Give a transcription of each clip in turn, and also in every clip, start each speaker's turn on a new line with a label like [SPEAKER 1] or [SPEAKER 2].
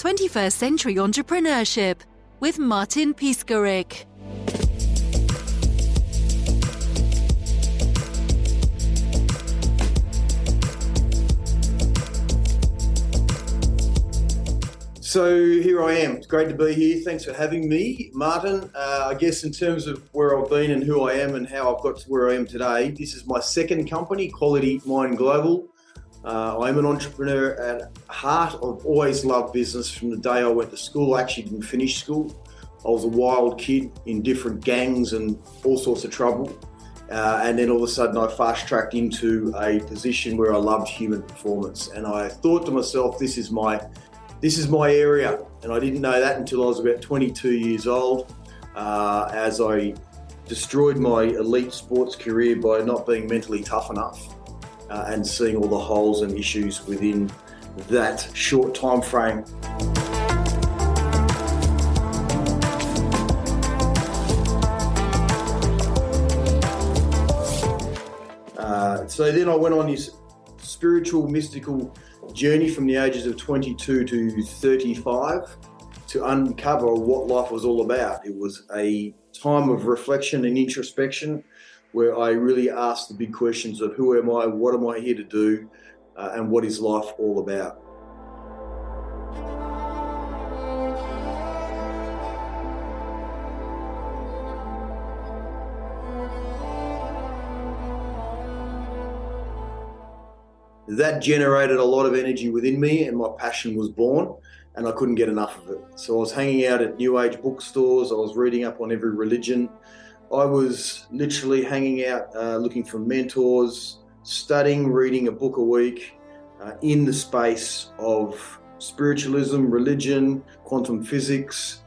[SPEAKER 1] 21st Century Entrepreneurship with Martin Piskarik.
[SPEAKER 2] So here I am. It's great to be here. Thanks for having me, Martin. Uh, I guess in terms of where I've been and who I am and how I've got to where I am today, this is my second company, Quality Mind Global. Uh, I'm an entrepreneur at heart. I've always loved business from the day I went to school. I actually didn't finish school. I was a wild kid in different gangs and all sorts of trouble. Uh, and then all of a sudden, I fast tracked into a position where I loved human performance. And I thought to myself, this is my this is my area. And I didn't know that until I was about 22 years old, uh, as I destroyed my elite sports career by not being mentally tough enough uh, and seeing all the holes and issues within that short time frame. Uh, so then I went on this spiritual, mystical journey from the ages of 22 to 35 to uncover what life was all about. It was a time of reflection and introspection where I really asked the big questions of who am I, what am I here to do, uh, and what is life all about. that generated a lot of energy within me and my passion was born and I couldn't get enough of it. So I was hanging out at New Age bookstores, I was reading up on every religion. I was literally hanging out uh, looking for mentors, studying, reading a book a week uh, in the space of spiritualism, religion, quantum physics,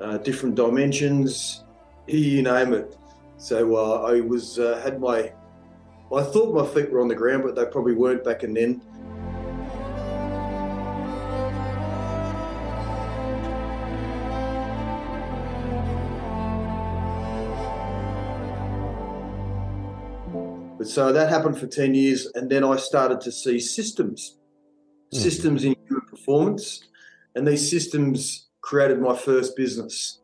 [SPEAKER 2] uh, different dimensions, you name it. So uh, I was uh, had my I thought my feet were on the ground, but they probably weren't back in then. So that happened for 10 years, and then I started to see systems, mm. systems in human performance, and these systems created my first business.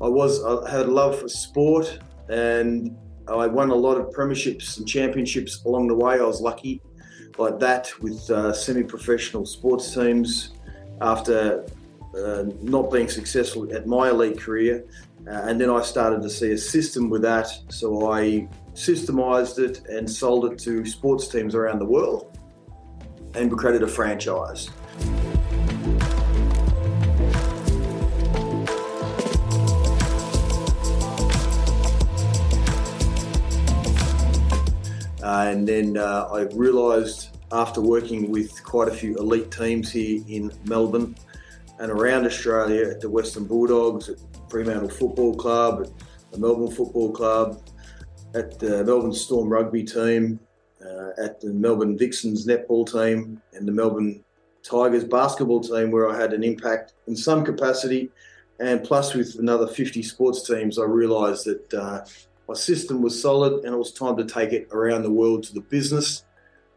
[SPEAKER 2] I was I had a love for sport and I won a lot of premierships and championships along the way. I was lucky like that with uh, semi-professional sports teams after uh, not being successful at my elite career. Uh, and then I started to see a system with that. So I systemized it and sold it to sports teams around the world and created a franchise. Uh, and then uh, I realised after working with quite a few elite teams here in Melbourne and around Australia at the Western Bulldogs, at Fremantle Football Club, at the Melbourne Football Club, at the Melbourne Storm rugby team, uh, at the Melbourne Vixens netball team, and the Melbourne Tigers basketball team, where I had an impact in some capacity. And plus, with another 50 sports teams, I realised that uh, my system was solid, and it was time to take it around the world to the business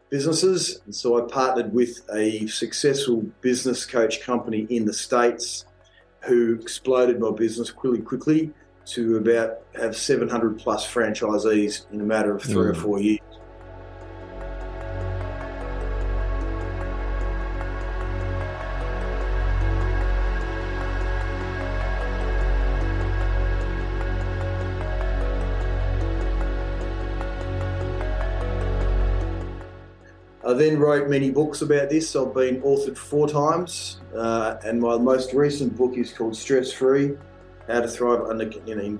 [SPEAKER 2] businesses. And so I partnered with a successful business coach company in the states, who exploded my business really quickly to about have 700 plus franchisees in a matter of three mm. or four years. I then wrote many books about this. I've been authored four times, uh, and my most recent book is called Stress Free How to Thrive Under you know,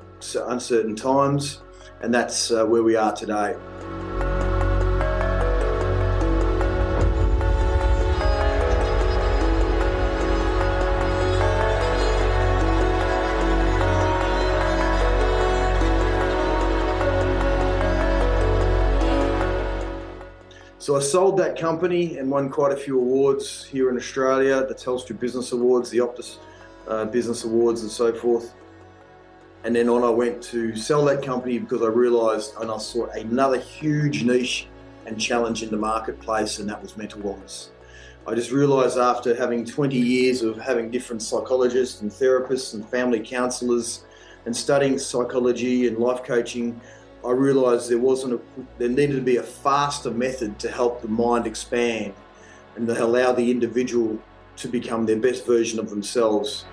[SPEAKER 2] Uncertain Times, and that's uh, where we are today. So I sold that company and won quite a few awards here in Australia, the Telstra Business Awards, the Optus uh, business awards and so forth. And then on, I went to sell that company because I realised and I saw another huge niche and challenge in the marketplace, and that was mental wellness. I just realised after having 20 years of having different psychologists and therapists and family counsellors and studying psychology and life coaching, I realised there wasn't a, there needed to be a faster method to help the mind expand and to allow the individual to become their best version of themselves.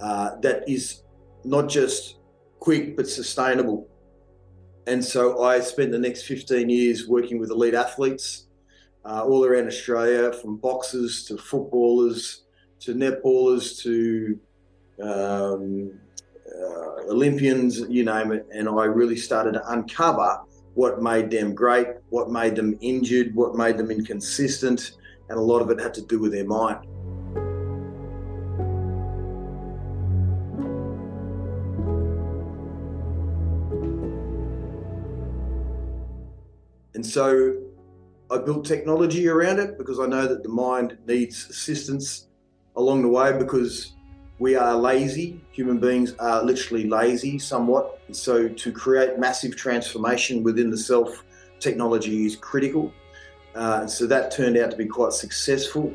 [SPEAKER 2] Uh, that is not just quick but sustainable. And so I spent the next 15 years working with elite athletes uh, all around Australia, from boxers to footballers to netballers to um, uh, Olympians, you name it. And I really started to uncover what made them great, what made them injured, what made them inconsistent, and a lot of it had to do with their mind. And so I built technology around it because I know that the mind needs assistance along the way because we are lazy. Human beings are literally lazy somewhat. So to create massive transformation within the self, technology is critical. Uh, so that turned out to be quite successful.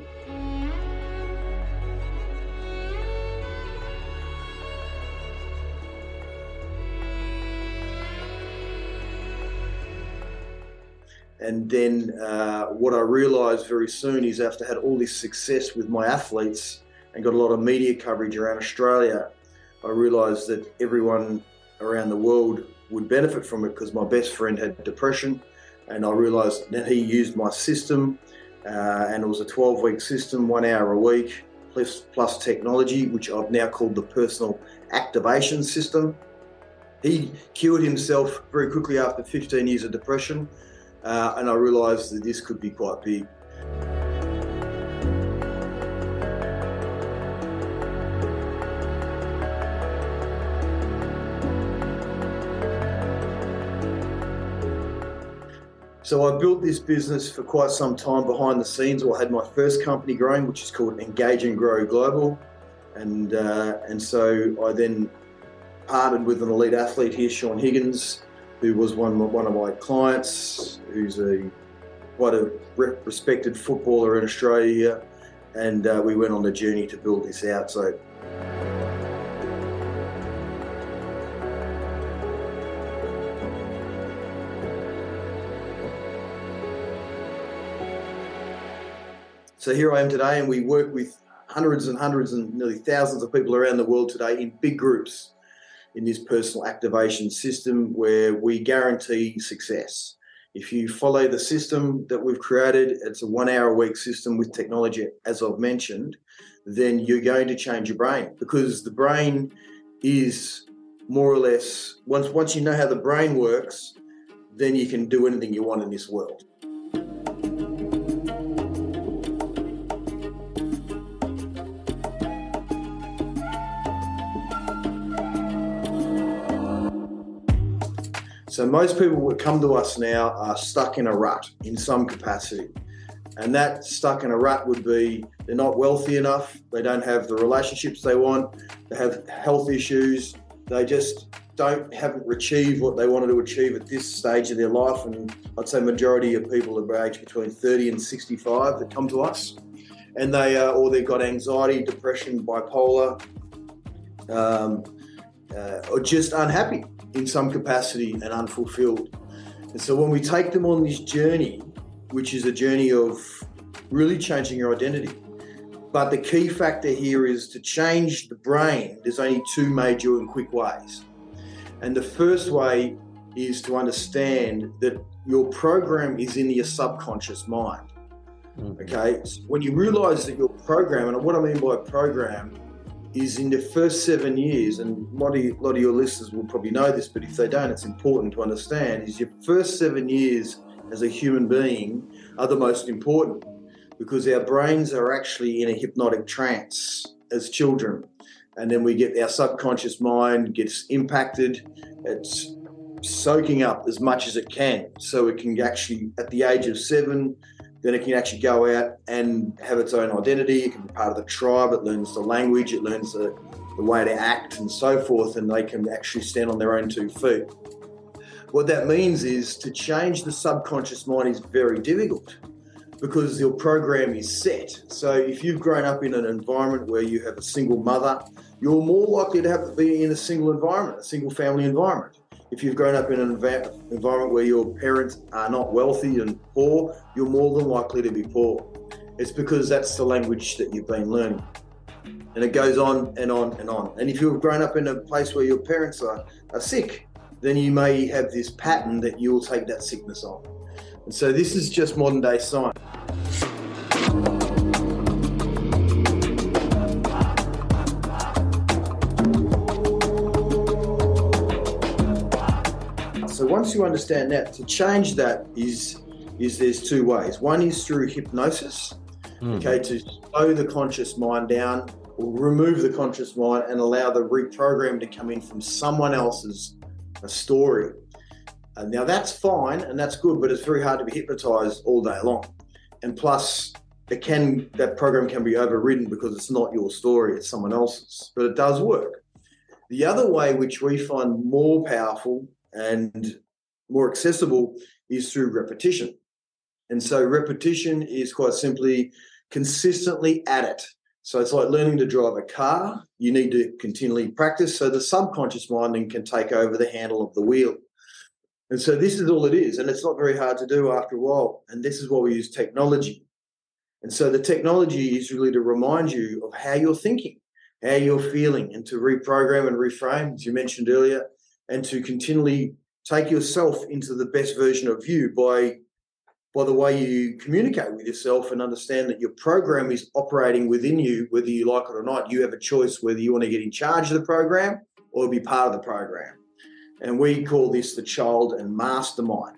[SPEAKER 2] And then uh, what I realised very soon is after I had all this success with my athletes and got a lot of media coverage around Australia, I realised that everyone around the world would benefit from it because my best friend had depression. And I realised that he used my system, uh, and it was a 12 week system, one hour a week, plus, plus technology, which I've now called the personal activation system. He cured himself very quickly after 15 years of depression uh, and I realised that this could be quite big. So I built this business for quite some time behind the scenes. Or I had my first company growing, which is called Engage and Grow Global, and uh, and so I then partnered with an elite athlete here, Shaun Higgins, who was one one of my clients, who's a quite a respected footballer in Australia, and uh, we went on the journey to build this out. So. So here I am today, and we work with hundreds and hundreds and nearly thousands of people around the world today in big groups in this personal activation system where we guarantee success. If you follow the system that we've created, it's a one hour a week system with technology, as I've mentioned, then you're going to change your brain because the brain is more or less, once, once you know how the brain works, then you can do anything you want in this world. So most people that come to us now are stuck in a rut in some capacity. And that stuck in a rut would be they're not wealthy enough, they don't have the relationships they want, they have health issues, they just don't haven't achieved what they wanted to achieve at this stage of their life. And I'd say majority of people are aged between 30 and 65 that come to us. And they uh, or they've got anxiety, depression, bipolar, um, uh, or just unhappy in some capacity and unfulfilled. And so when we take them on this journey, which is a journey of really changing your identity, but the key factor here is to change the brain, there's only two major and quick ways. And the first way is to understand that your program is in your subconscious mind. Mm. Okay, so when you realize that your program, and what I mean by program is in the first seven years, and a lot, of, a lot of your listeners will probably know this, but if they don't, it's important to understand, is your first seven years as a human being are the most important because our brains are actually in a hypnotic trance as children. And then we get our subconscious mind gets impacted. It's soaking up as much as it can so it can actually at the age of seven then it can actually go out and have its own identity it can be part of the tribe it learns the language it learns the, the way to act and so forth and they can actually stand on their own two feet what that means is to change the subconscious mind is very difficult because your program is set. So if you've grown up in an environment where you have a single mother, you're more likely to have to be in a single environment, a single family environment. If you've grown up in an environment where your parents are not wealthy and poor, you're more than likely to be poor. It's because that's the language that you've been learning. And it goes on and on and on. And if you've grown up in a place where your parents are, are sick, then you may have this pattern that you will take that sickness on. And so this is just modern day science. Once you understand that, to change that is is there's two ways. One is through hypnosis, mm. okay, to slow the conscious mind down or remove the conscious mind and allow the reprogram to come in from someone else's a story. Uh, now that's fine and that's good, but it's very hard to be hypnotized all day long. And plus, it can that program can be overridden because it's not your story, it's someone else's. But it does work. The other way, which we find more powerful and more accessible, is through repetition. And so repetition is quite simply consistently at it. So it's like learning to drive a car. You need to continually practice so the subconscious mind can take over the handle of the wheel. And so this is all it is. And it's not very hard to do after a while. And this is why we use technology. And so the technology is really to remind you of how you're thinking, how you're feeling, and to reprogram and reframe, as you mentioned earlier, and to continually take yourself into the best version of you by by the way you communicate with yourself and understand that your program is operating within you, whether you like it or not. You have a choice whether you want to get in charge of the program or be part of the program. And we call this the child and mastermind.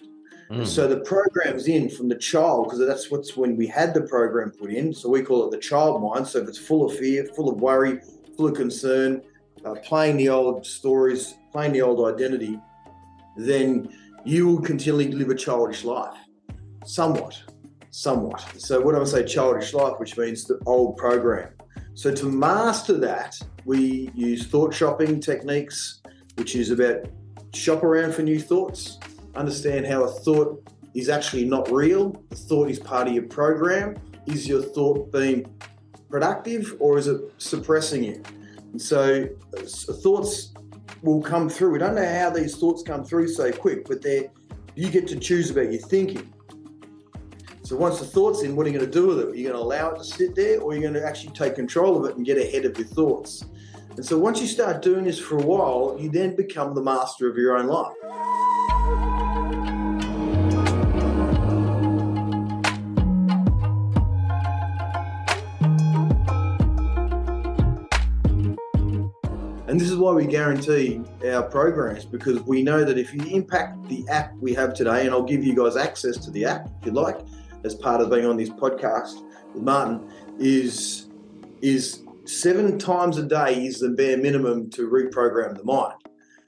[SPEAKER 2] Mm. So the program's in from the child because that's what's when we had the program put in. So we call it the child mind. So if it's full of fear, full of worry, full of concern, uh, playing the old stories, playing the old identity, then you will continually live a childish life somewhat, somewhat. So what I say, childish life, which means the old program. So to master that, we use thought shopping techniques, which is about shop around for new thoughts, understand how a thought is actually not real. The thought is part of your program. Is your thought being productive or is it suppressing you? And so uh, thoughts will come through. We don't know how these thoughts come through so quick, but they you get to choose about your thinking. So once the thought's in, what are you going to do with it? Are you going to allow it to sit there or are you going to actually take control of it and get ahead of your thoughts? And so once you start doing this for a while, you then become the master of your own life. And this is why we guarantee our programs because we know that if you impact the app we have today, and I'll give you guys access to the app if you like, as part of being on this podcast with Martin is is seven times a day is the bare minimum to reprogram the mind,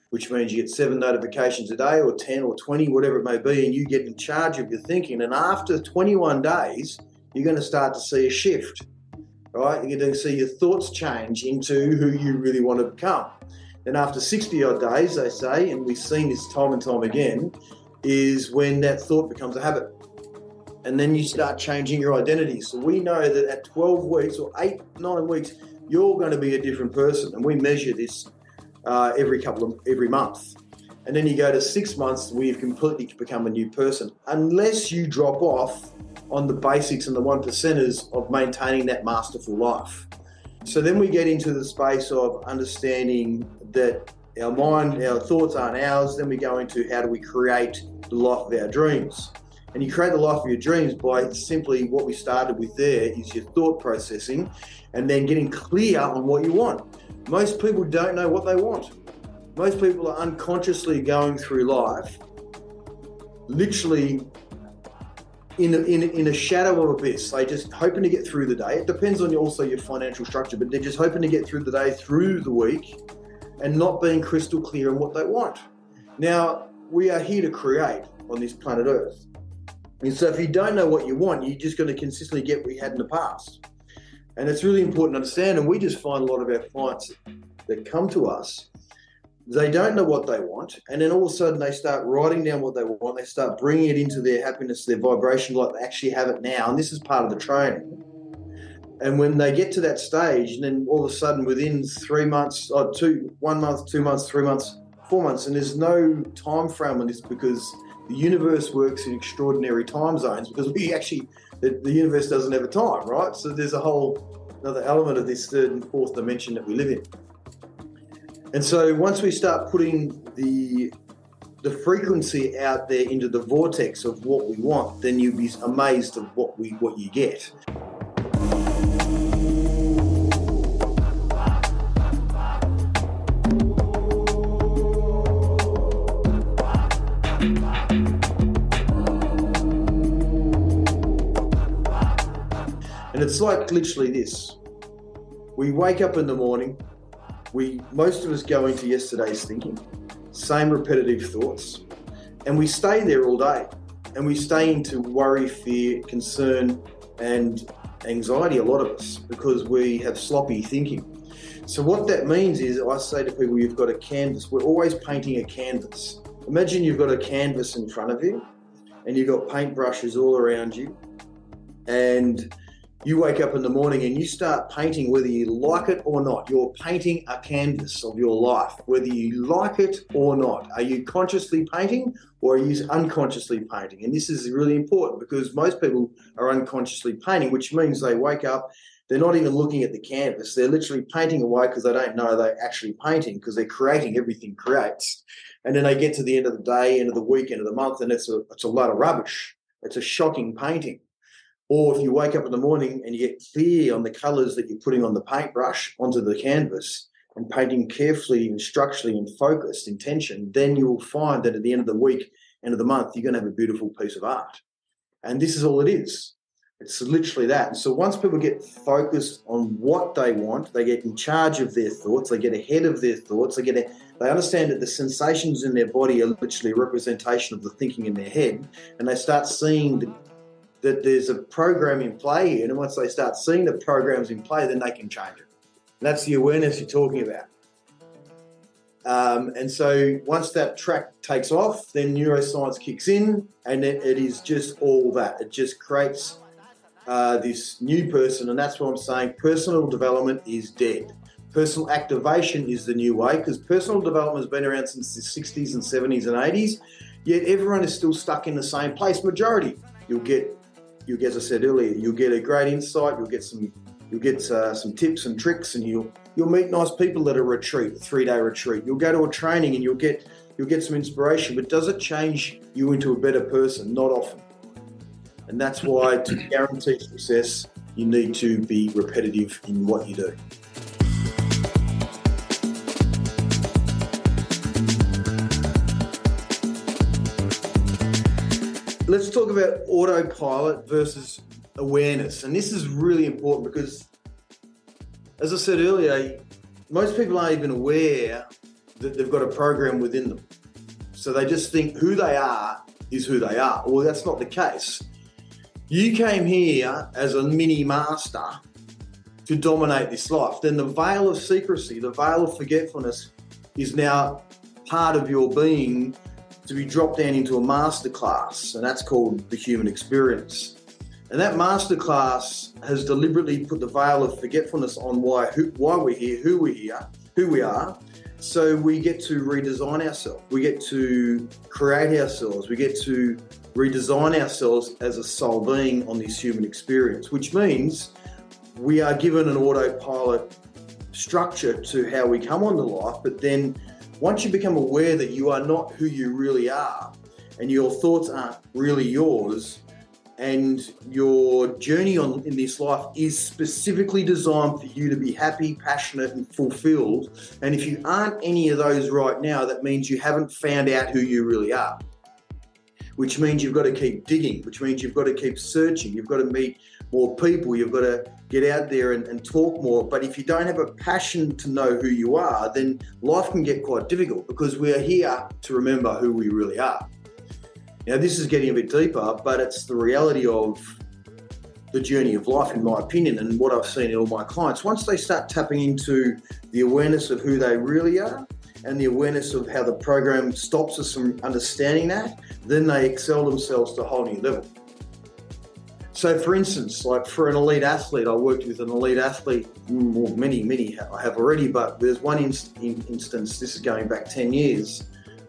[SPEAKER 2] which means you get seven notifications a day or 10 or 20, whatever it may be, and you get in charge of your thinking. And after 21 days, you're going to start to see a shift, right? You're going to see your thoughts change into who you really want to become. And after 60 odd days, they say, and we've seen this time and time again, is when that thought becomes a habit and then you start changing your identity. So we know that at 12 weeks or eight, nine weeks, you're going to be a different person, and we measure this uh, every couple of every month. And then you go to six months, where you've completely become a new person, unless you drop off on the basics and the one percenters of maintaining that masterful life. So then we get into the space of understanding that our mind, our thoughts aren't ours. Then we go into how do we create the life of our dreams. And you create the life of your dreams by simply what we started with there is your thought processing and then getting clear on what you want. Most people don't know what they want. Most people are unconsciously going through life, literally in a, in, in a shadow of abyss. They just hoping to get through the day. It depends on also your financial structure, but they're just hoping to get through the day, through the week, and not being crystal clear on what they want. Now, we are here to create on this planet Earth. And so if you don't know what you want, you're just going to consistently get what you had in the past. And it's really important to understand. And we just find a lot of our clients that come to us, they don't know what they want. And then all of a sudden they start writing down what they want. They start bringing it into their happiness, their vibration, like they actually have it now. And this is part of the training. And when they get to that stage, and then all of a sudden within three months, or two, one month, two months, three months, four months, and there's no time frame on this because the universe works in extraordinary time zones because we actually the, the universe doesn't have a time, right? So there's a whole another element of this third and fourth dimension that we live in. And so once we start putting the the frequency out there into the vortex of what we want, then you'll be amazed of what we what you get. And it's like literally this. We wake up in the morning, we most of us go into yesterday's thinking, same repetitive thoughts, and we stay there all day. And we stay into worry, fear, concern, and anxiety, a lot of us, because we have sloppy thinking. So, what that means is, I say to people, you've got a canvas. We're always painting a canvas. Imagine you've got a canvas in front of you, and you've got paintbrushes all around you, and you wake up in the morning and you start painting whether you like it or not. You're painting a canvas of your life, whether you like it or not. Are you consciously painting or are you unconsciously painting? And this is really important because most people are unconsciously painting, which means they wake up, they're not even looking at the canvas. They're literally painting away because they don't know they're actually painting because they're creating everything creates. And then they get to the end of the day, end of the week, end of the month, and it's a, it's a lot of rubbish. It's a shocking painting. Or if you wake up in the morning and you get clear on the colours that you're putting on the paintbrush onto the canvas and painting carefully and structurally and focused intention, then you will find that at the end of the week, end of the month, you're going to have a beautiful piece of art. And this is all it is. It's literally that. And so once people get focused on what they want, they get in charge of their thoughts, they get ahead of their thoughts, they get a, they understand that the sensations in their body are literally a representation of the thinking in their head, and they start seeing the that there's a program in play here, and once they start seeing the programs in play, then they can change it. And that's the awareness you're talking about. Um, and so once that track takes off, then neuroscience kicks in, and it, it is just all that. It just creates uh, this new person, and that's what I'm saying. Personal development is dead. Personal activation is the new way because personal development has been around since the 60s and 70s and 80s. Yet everyone is still stuck in the same place. Majority, you'll get you as I said earlier, you'll get a great insight. You'll get some you'll get uh, some tips and tricks, and you'll you'll meet nice people at a retreat, a three day retreat. You'll go to a training, and you'll get you'll get some inspiration. But does it change you into a better person? Not often. And that's why to guarantee success, you need to be repetitive in what you do. Let's talk about autopilot versus awareness. And this is really important because, as I said earlier, most people aren't even aware that they've got a program within them. So they just think who they are is who they are. Well, that's not the case. You came here as a mini master to dominate this life. Then the veil of secrecy, the veil of forgetfulness is now part of your being to be dropped down into a masterclass, and that's called the human experience. And that masterclass has deliberately put the veil of forgetfulness on why who, why we're here, who we're here, who we are. So we get to redesign ourselves. We get to create ourselves. We get to redesign ourselves as a soul being on this human experience, which means we are given an autopilot structure to how we come onto life, but then once you become aware that you are not who you really are and your thoughts aren't really yours and your journey on in this life is specifically designed for you to be happy, passionate and fulfilled and if you aren't any of those right now that means you haven't found out who you really are which means you've got to keep digging, which means you've got to keep searching. You've got to meet more people. You've got to get out there and, and, talk more. But if you don't have a passion to know who you are, then life can get quite difficult because we are here to remember who we really are. Now, this is getting a bit deeper, but it's the reality of the journey of life, in my opinion, and what I've seen in all my clients. Once they start tapping into the awareness of who they really are and the awareness of how the program stops us from understanding that, then they excel themselves to a whole new level. So, for instance, like for an elite athlete, I worked with an elite athlete, well, many, many I have already, but there's one inst- instance, this is going back 10 years,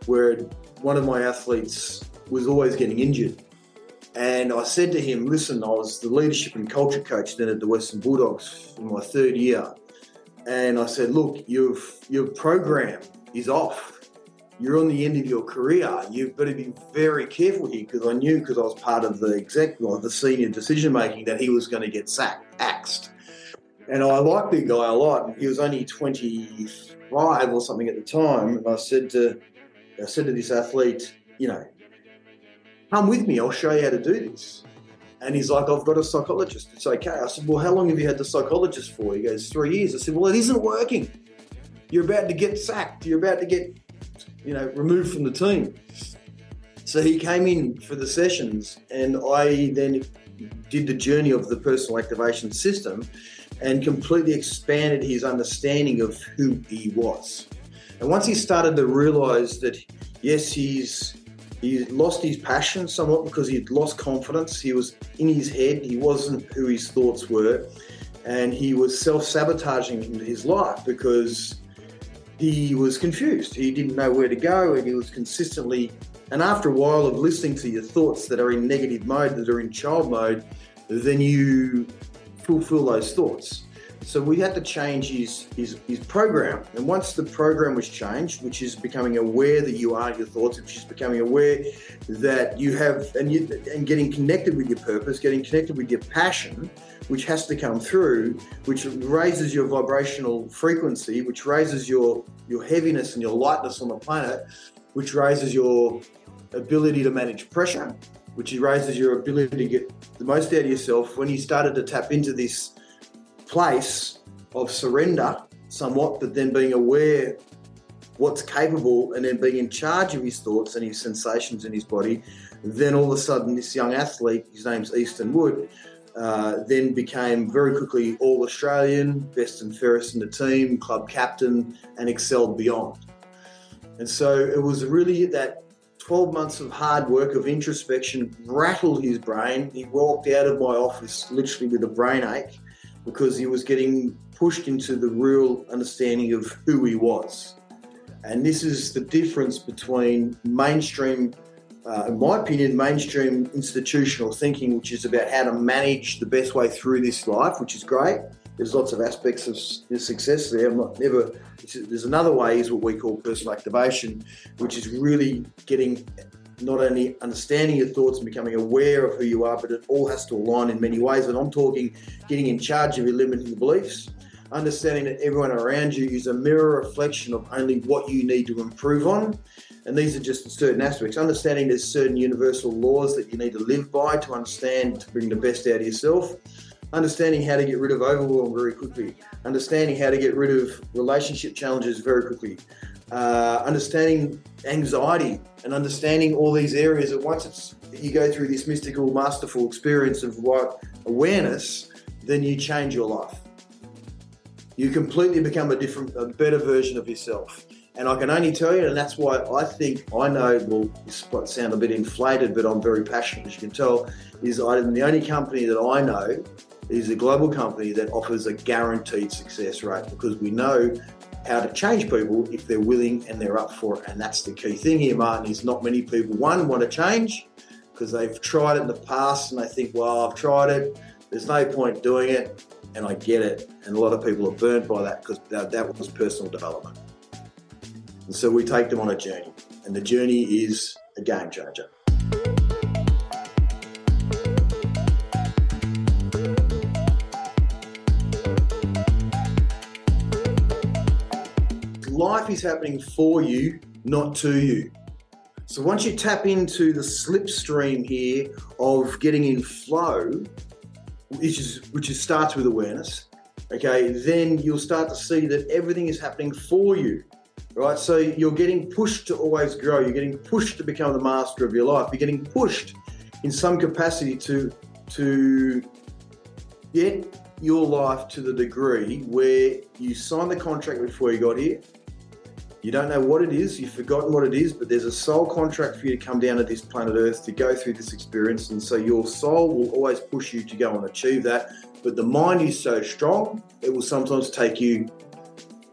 [SPEAKER 2] where one of my athletes was always getting injured. And I said to him, listen, I was the leadership and culture coach then at the Western Bulldogs in my third year. And I said, look, your, your program is off. You're on the end of your career. You've got to be very careful here because I knew because I was part of the exec or the senior decision making that he was going to get sacked, axed. And I liked the guy a lot. He was only 25 or something at the time. And I said to I said to this athlete, you know, come with me, I'll show you how to do this. And he's like, I've got a psychologist. It's okay. I said, Well, how long have you had the psychologist for? He goes, Three years. I said, Well, it isn't working. You're about to get sacked. You're about to get, you know, removed from the team. So he came in for the sessions, and I then did the journey of the personal activation system and completely expanded his understanding of who he was. And once he started to realize that, yes, he's he lost his passion somewhat because he'd lost confidence. He was in his head, he wasn't who his thoughts were, and he was self sabotaging his life because he was confused. He didn't know where to go, and he was consistently. And after a while of listening to your thoughts that are in negative mode, that are in child mode, then you fulfill those thoughts. So we had to change his, his, his program. And once the program was changed, which is becoming aware that you are your thoughts, which is becoming aware that you have, and, you, and getting connected with your purpose, getting connected with your passion, which has to come through, which raises your vibrational frequency, which raises your, your heaviness and your lightness on the planet, which raises your ability to manage pressure, which raises your ability to get the most out of yourself. When you started to tap into this place of surrender somewhat, but then being aware what's capable and then being in charge of his thoughts and his sensations in his body, then all of a sudden this young athlete, his name's Easton Wood, uh, then became very quickly all Australian, best and fairest in the team, club captain, and excelled beyond. And so it was really that 12 months of hard work, of introspection, rattled his brain. He walked out of my office literally with a brain ache because he was getting pushed into the real understanding of who he was. And this is the difference between mainstream, uh, in my opinion, mainstream institutional thinking, which is about how to manage the best way through this life, which is great. There's lots of aspects of success there. I'm not never. There's another way is what we call personal activation, which is really getting not only understanding your thoughts and becoming aware of who you are, but it all has to align in many ways. And I'm talking getting in charge of your limiting beliefs, understanding that everyone around you is a mirror reflection of only what you need to improve on. And these are just certain aspects. Understanding there's certain universal laws that you need to live by to understand to bring the best out of yourself. Understanding how to get rid of overwhelm very quickly. Understanding how to get rid of relationship challenges very quickly uh, understanding anxiety and understanding all these areas that once. You go through this mystical masterful experience of what awareness then you change your life. You completely become a different a better version of yourself. And I can only tell you, and that's why I think I know, well, this might sound a bit inflated, but I'm very passionate, as you can tell, is I'm the only company that I know is a global company that offers a guaranteed success rate because we know how to change people if they're willing and they're up for it. And that's the key thing here, Martin, is not many people, one, want to change because they've tried it in the past and they think, well, I've tried it, there's no point doing it, and I get it. And a lot of people are burnt by that because that, that was personal development. And so we take them on a journey, and the journey is a game changer. Life is happening for you, not to you. So once you tap into the slipstream here of getting in flow, which is which is starts with awareness. Okay, then you'll start to see that everything is happening for you. Right, so you're getting pushed to always grow. You're getting pushed to become the master of your life. You're getting pushed in some capacity to to get your life to the degree where you signed the contract before you got here. You don't know what it is, you've forgotten what it is, but there's a soul contract for you to come down to this planet Earth to go through this experience. And so your soul will always push you to go and achieve that. But the mind is so strong, it will sometimes take you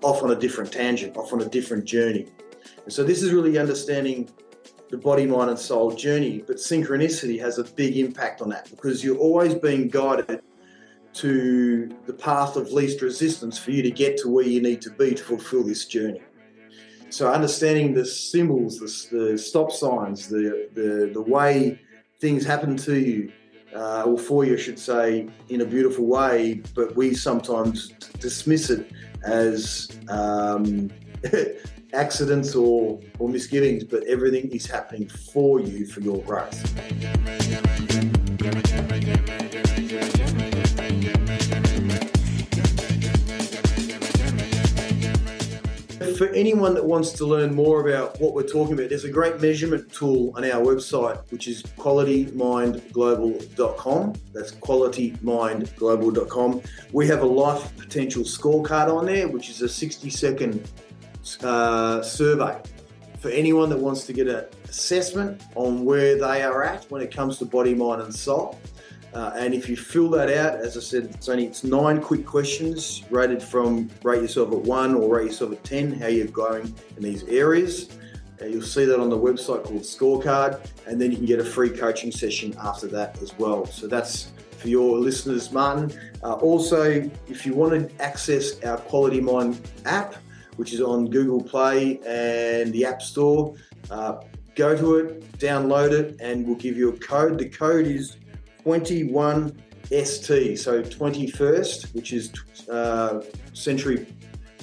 [SPEAKER 2] off on a different tangent, off on a different journey. And so this is really understanding the body, mind, and soul journey. But synchronicity has a big impact on that because you're always being guided to the path of least resistance for you to get to where you need to be to fulfill this journey. So understanding the symbols, the, the stop signs, the, the, the way things happen to you, uh, or for you, I should say, in a beautiful way, but we sometimes dismiss it as um, accidents or, or misgivings, but everything is happening for you for your growth. For anyone that wants to learn more about what we're talking about, there's a great measurement tool on our website, which is qualitymindglobal.com. That's qualitymindglobal.com. We have a life potential scorecard on there, which is a 60 second uh, survey for anyone that wants to get an assessment on where they are at when it comes to body, mind, and soul. Uh, and if you fill that out, as I said, it's only it's nine quick questions rated from rate yourself at one or rate yourself at ten, how you're going in these areas. Uh, you'll see that on the website called Scorecard, and then you can get a free coaching session after that as well. So that's for your listeners, Martin. Uh, also, if you want to access our Quality Mind app, which is on Google Play and the App Store, uh, go to it, download it, and we'll give you a code. The code is 21ST, so 21st, which is uh, Century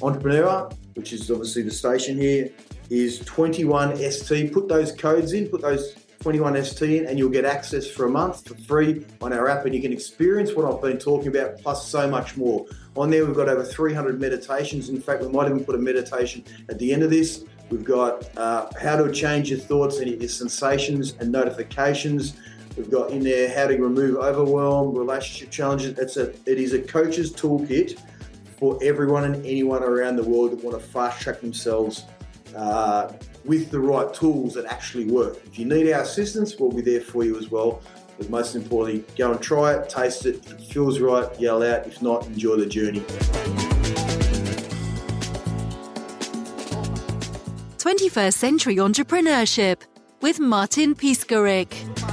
[SPEAKER 2] Entrepreneur, which is obviously the station here, is 21ST. Put those codes in, put those 21ST in, and you'll get access for a month for free on our app, and you can experience what I've been talking about, plus so much more. On there, we've got over 300 meditations. In fact, we might even put a meditation at the end of this. We've got uh, how to change your thoughts and your sensations and notifications. We've got in there how to remove overwhelm, relationship challenges. It's a it is a coach's toolkit for everyone and anyone around the world that want to fast track themselves uh, with the right tools that actually work. If you need our assistance, we'll be there for you as well. But most importantly, go and try it, taste it. If it feels right, yell out. If not, enjoy the journey.
[SPEAKER 1] 21st Century Entrepreneurship with Martin Piskarik.